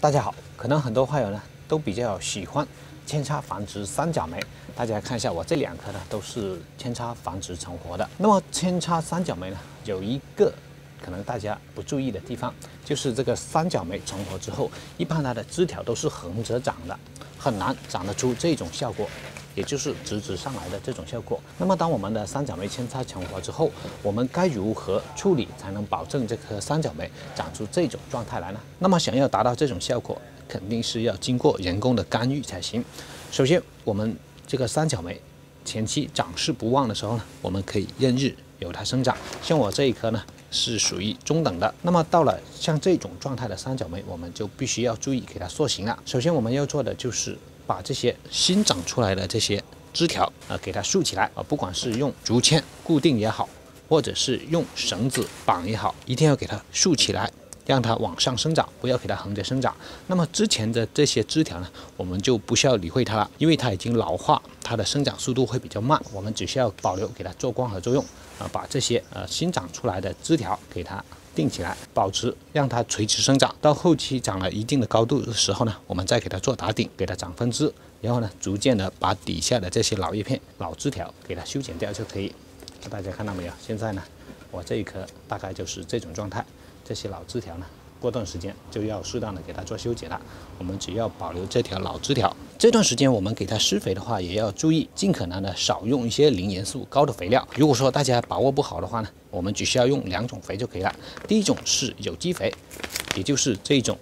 大家好，可能很多花友呢都比较喜欢扦插繁殖三角梅。大家看一下，我这两颗呢都是扦插繁殖成活的。那么扦插三角梅呢，有一个可能大家不注意的地方，就是这个三角梅成活之后，一般它的枝条都是横着长的，很难长得出这种效果。也就是直直上来的这种效果。那么，当我们的三角梅扦插成活之后，我们该如何处理才能保证这颗三角梅长出这种状态来呢？那么，想要达到这种效果，肯定是要经过人工的干预才行。首先，我们这个三角梅前期长势不旺的时候呢，我们可以任日由它生长。像我这一颗呢，是属于中等的。那么，到了像这种状态的三角梅，我们就必须要注意给它塑形了。首先，我们要做的就是。把这些新长出来的这些枝条啊，给它竖起来啊，不管是用竹签固定也好，或者是用绳子绑也好，一定要给它竖起来，让它往上生长，不要给它横着生长。那么之前的这些枝条呢，我们就不需要理会它了，因为它已经老化，它的生长速度会比较慢。我们只需要保留给它做光合作用啊，把这些呃新长出来的枝条给它。定起来，保持让它垂直生长。到后期长了一定的高度的时候呢，我们再给它做打顶，给它长分枝，然后呢，逐渐的把底下的这些老叶片、老枝条给它修剪掉就可以。大家看到没有？现在呢，我这一棵大概就是这种状态，这些老枝条呢。过段时间就要适当的给它做修剪了。我们只要保留这条老枝条。这段时间我们给它施肥的话，也要注意尽可能的少用一些磷元素高的肥料。如果说大家把握不好的话呢，我们只需要用两种肥就可以了。第一种是有机肥，也就是这种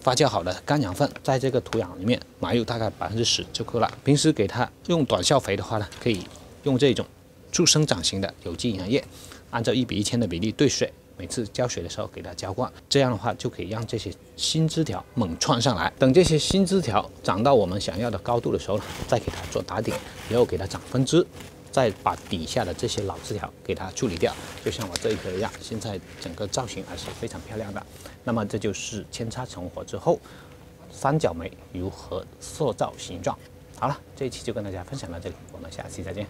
发酵好的干养分，在这个土壤里面埋入大概百分之十就够了。平时给它用短效肥的话呢，可以用这种促生长型的有机营养液，按照一比一千的比例兑水。每次浇水的时候给它浇灌，这样的话就可以让这些新枝条猛窜上来。等这些新枝条长到我们想要的高度的时候，再给它做打顶，然后给它长分枝，再把底下的这些老枝条给它处理掉。就像我这一棵一样，现在整个造型还是非常漂亮的。那么这就是扦插成活之后，三角梅如何塑造形状。好了，这一期就跟大家分享到这里，我们下期再见。